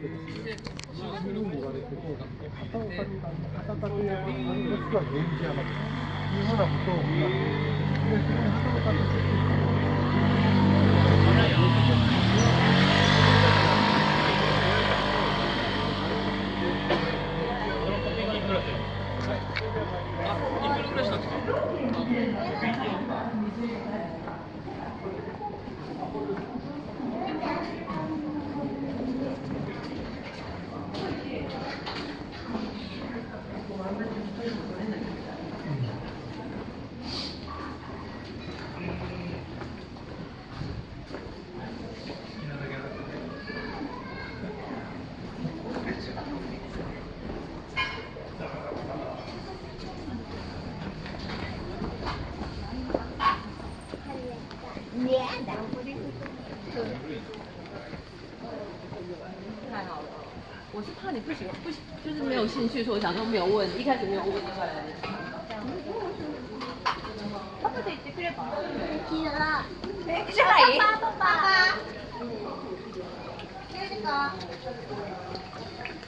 シーズルームが出の片岡に、片岡と山、もしくは源氏山というふうなことを、でそこに畑岡とし太好了，我是怕你不行，不就是没有兴趣？说我想说没有问，一开始没有问你过来的。爸爸爸爸，爸个。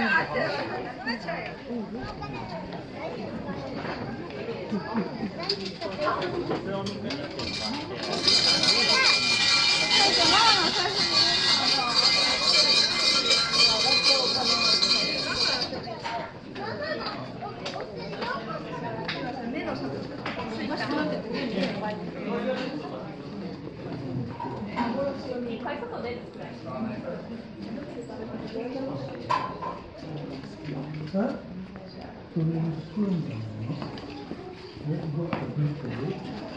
Thank you. 外出るくらい。え？